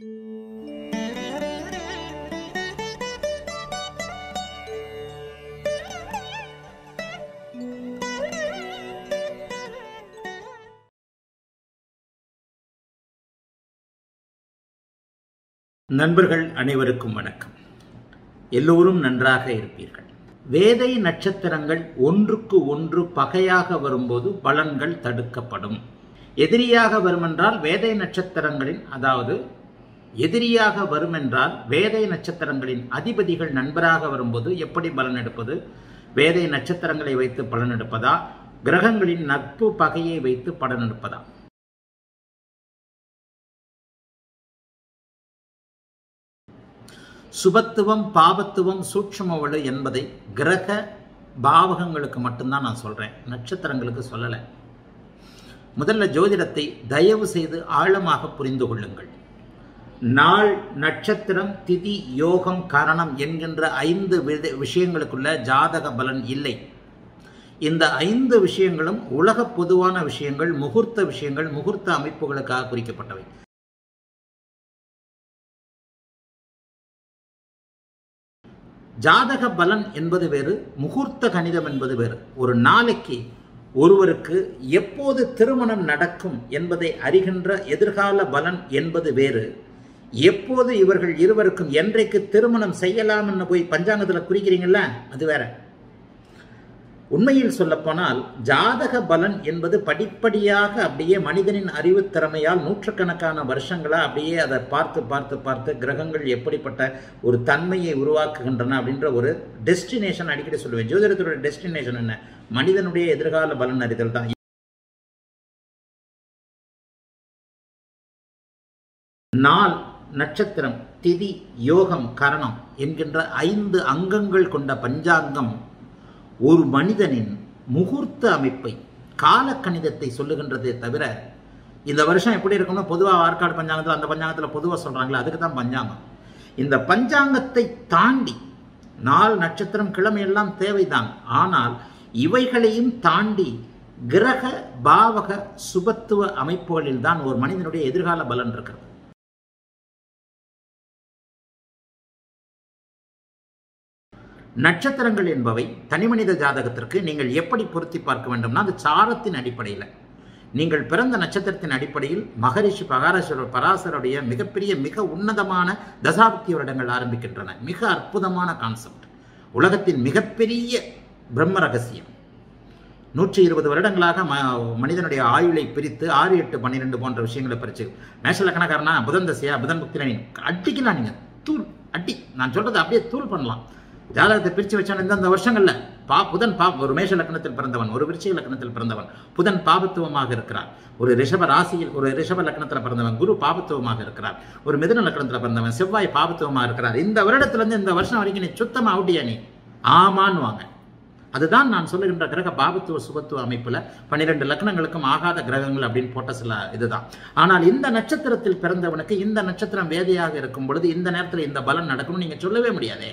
நண்பர்கள் அனைவருக்கும் வணக்கம். எல்லோரும் நன்றாக இருப்பீர்கள். வேதை நட்சத்திரங்கள் ஒன்றுக்கு ஒன்று பகையாக வரும்போது பலன்கள் தடுக்கப்படும். எதிரியாக வருமென்றால் வேதை நட்சத்திரங்களின் அதாவது எதிரியாக வருமென்றால் வேதை நட்சத்திரங்களின் அதிபதிகள் நண்பராக வரும்போது எப்படி பலன் எடுப்பது? வேதை நட்சத்திரங்களை வைத்து பலன் எடுப்பதா? கிரகங்களின் நட்பு பகையை வைத்து பலன் எடுப்பதா? சுபத்துவம் பாபத்துவம் சூட்சுமவளு என்பதை கிரக பாவகங்களுக்கு மட்டும்தான் நான் சொல்றேன். நட்சத்திரங்களுக்கு சொல்லலை. முதல்ல ஜோதிடத்தை தயவு செய்து ஆழமாக புரிந்து கொள்ளுங்கள். நாள் நட்சத்திரம் திதி யோகம் கரணம் என்கின்ற ஐந்து விஷயங்களுக்குள்ள ஜாதக பலன் இல்லை. இந்த ஐந்து விஷயங்களும் உலக பொதுவான விஷயங்கள் முகூர்த்த விஷயங்கள் முகூர்த்த அமைப்புகளுக்காக குறிக்கப்பட்டவை. ஜாதக பலன் என்பது வேறு முகூர்த்த கணிதம் என்பது வேறு. ஒரு நாளைக்கு ஒருவருக்கு எப்போது திருமணம் நடக்கும் என்பதை அறிகின்ற எதிர்கால பலன் என்பது வேறு. எப்போது இவர்கள் இருவருக்கும் என்றைக்கு திருமணம் செய்யலாம்னு போய் பஞ்சாங்கத்தில் குறிக்கிறீங்கள அது வேற. உண்மையில் சொல்லப்போனால் ஜாதக பலன் என்பது படிப்படியாக அப்படியே மனிதனின் அறிவு திறமையால் நூற்றுக்கணக்கான வருஷங்களாக அப்படியே அதை பார்த்து பார்த்து பார்த்து கிரகங்கள் எப்படிப்பட்ட ஒரு தன்மையை உருவாக்குகின்றன அப்படின்ற ஒரு டெஸ்டினேஷன் அடிக்கடி சொல்லுவேன். ஜோதிடத்தோட டெஸ்டினேஷன் என்ன? மனிதனுடைய எதிர்கால பலன் அறிதல் தான். நாள் நட்சத்திரம் திதி யோகம் கரணம் என்கின்ற ஐந்து அங்கங்கள் கொண்ட பஞ்சாங்கம் ஒரு மனிதனின் முகூர்த்த அமைப்பை காலக்கணிதத்தை சொல்லுகின்றதே தவிர இந்த வருஷம் எப்படி இருக்கணும் பொதுவாக ஆற்காடு பஞ்சாங்கத்தில் அந்த பஞ்சாங்கத்தில் பொதுவாக சொல்கிறாங்களே அதுக்கு தான் பஞ்சாங்கம். இந்த பஞ்சாங்கத்தை தாண்டி நாள் நட்சத்திரம் கிழமையெல்லாம் தேவைதான். ஆனால் இவைகளையும் தாண்டி கிரக பாவக சுபத்துவ அமைப்புகளில் தான் ஒரு மனிதனுடைய எதிர்கால பலன் இருக்கிறது. நட்சத்திரங்கள் என்பவை தனிமனித ஜாதகத்திற்கு நீங்கள் எப்படி பொருத்தி பார்க்க வேண்டும்னா அது சாரத்தின் அடிப்படையில். நீங்கள் பிறந்த நட்சத்திரத்தின் அடிப்படையில் மகரிஷி பகாரேஸ்வரர் பராசருடைய மிகப்பெரிய மிக உன்னதமான தசாபக்தி வருடங்கள் ஆரம்பிக்கின்றன. மிக அற்புதமான கான்செப்ட் உலகத்தின் மிகப்பெரிய பிரம்ம ரகசியம். நூற்றி இருபது வருடங்களாக ம மனிதனுடைய ஆயுளை பிரித்து ஆறு எட்டு பன்னிரெண்டு போன்ற விஷயங்களை பறிச்சு. மேஷலக்கணக்காரனா புதன் தசையா புதன் புக்தில அடிக்கலாம் நீங்கள் தூள் அடி. நான் சொல்றது அப்படியே தூள் பண்ணலாம். ஜாதகத்தை பிரித்து வச்சான் இந்தந்த வருஷங்களில். பா புதன் பா ஒரு மேஷ லக்னத்தில் பிறந்தவன் ஒரு விருச்சிக லக்னத்தில் பிறந்தவன். புதன் பாபத்துவமாக இருக்கிறார். ஒரு ரிஷப ராசியில் ஒரு ரிஷப லக்னத்தில் பிறந்தவன் குரு பாபத்துவமாக இருக்கிறார். ஒரு மிதுன லக்னத்தில் பிறந்தவன் செவ்வாய் பாபத்துவமாக இருக்கிறார். இந்த வருடத்துலேருந்து இந்த வருஷம் வரைக்கும் நீ சுத்தமாக அவுட்டியா நீ? ஆமான்வாங்க அதுதான் நான் சொல்லுகின்ற கிரக பாபத்துவ சுபத்துவ அமைப்பில் பன்னிரெண்டு லக்னங்களுக்கும் ஆகாத கிரகங்கள் அப்படின்னு போட்ட சில இதுதான். ஆனால் இந்த நட்சத்திரத்தில் பிறந்தவனுக்கு இந்த நட்சத்திரம் வேதையாக இருக்கும் பொழுது இந்த நேரத்தில் இந்த பலன் நடக்கும்னு நீங்கள் சொல்லவே முடியாதே.